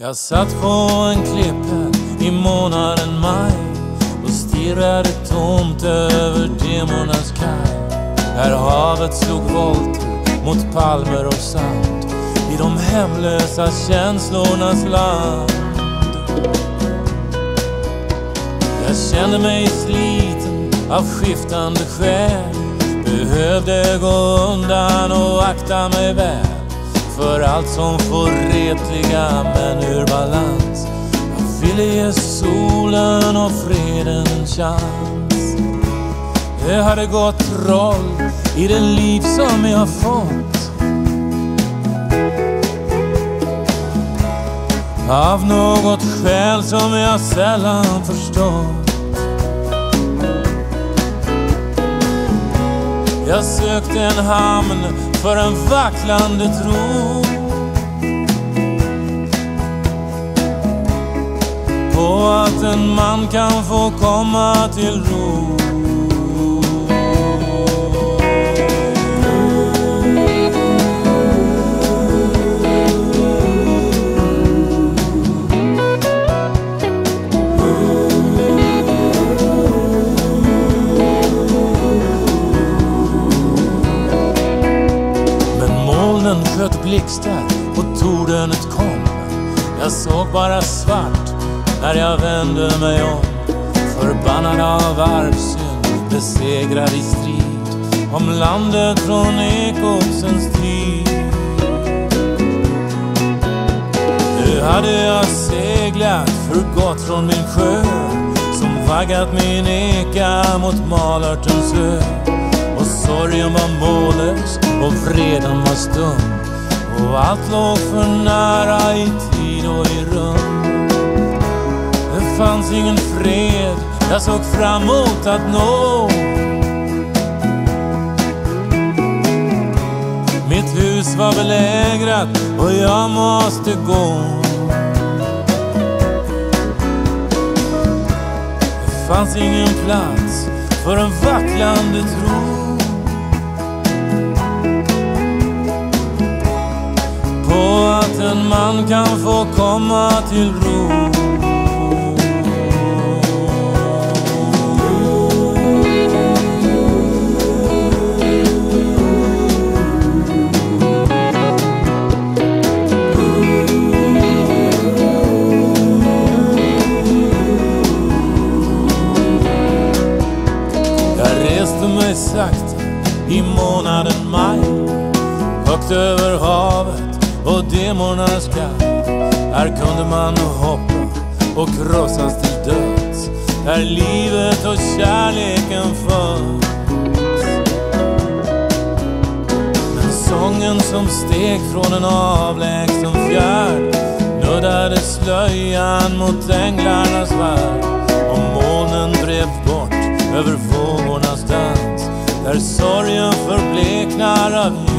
Jag satt på en klippa i månaden maj och stirrade tomt över demornas kaj. Här havet slog volter mot palmer och sand i de hemlösa känslornas land. Jag kände mig sliten av skiftande skäl Behövde gå undan och akta mig väl för allt som får retliga män ur balans. Jag ville ge solen och freden en chans. Det hade gått troll i det liv som jag fått. Av något skäl som jag sällan förstått. Jag sökte en hamn för en vacklande tro på att en man kan få komma till ro. Molnen blixtar och tordenet kom. Jag såg bara svart när jag vände mig om. Förbannad av arvsynd, besegrad i strid om landet från ekoxens tid. Nu hade jag seglat för gott från min sjö som vaggat min eka mot malörtens ö. Och sorgen var mållös och vreden var stum och allt låg för nära i tid och i rum. Det fanns ingen fred jag såg fram emot att nå. Mitt hus var belägrat och jag måste gå. Det fanns ingen plats för en vacklande tro. Man kan få komma till ro. Jag reste mig sakta i månaden maj Högt över havet och demornas skall Här kunde man hoppa och krossas till döds. Där livet och kärleken föds. Men sången som steg från en avlägsen fjärd Nuddade slöjan mot änglarnas värld. Och molnen drev bort över vågornas dans. Där sorgen förbleknar av ljus